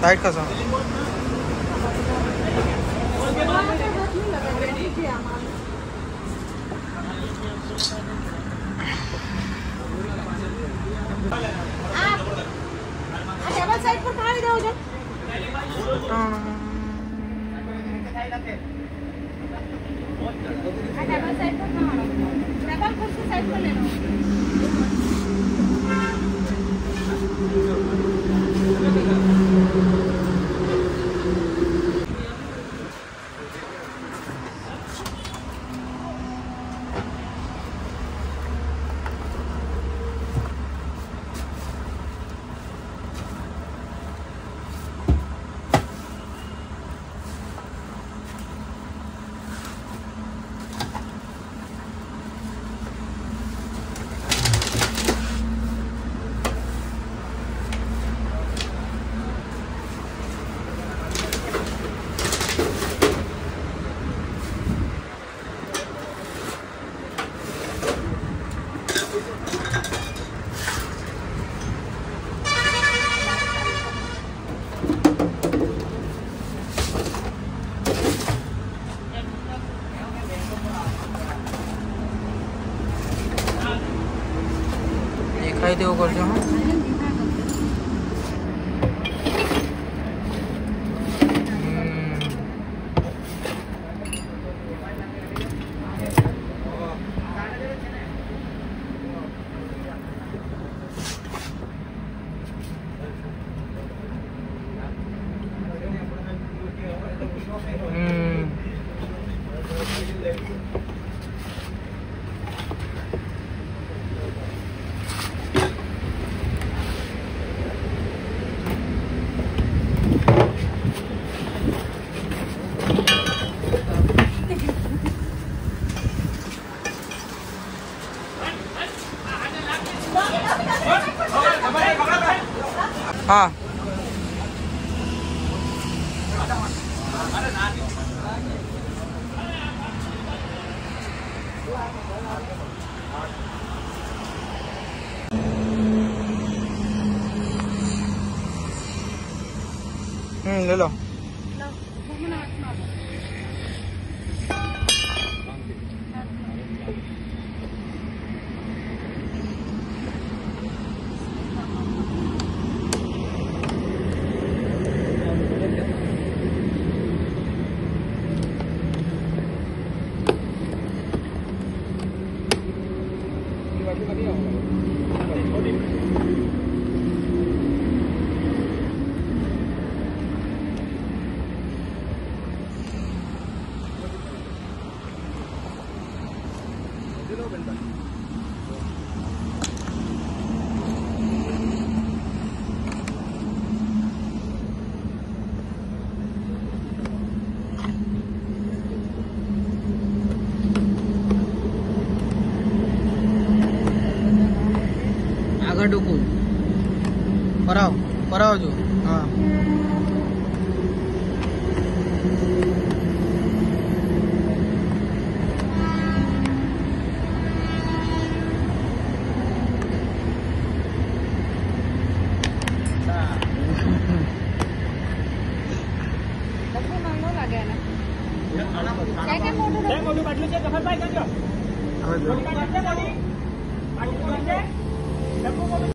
Side का सा side પર ના ડબલ ખુરશી સાઈડ પર લેવાનો 라이드 걸죠 음. 음. ha. Ừ lấy rồi. આગળ ડૂકું ફરાવ. ફરાવજો. હા. છે કે મોટું ડબ્બો? હવે જો.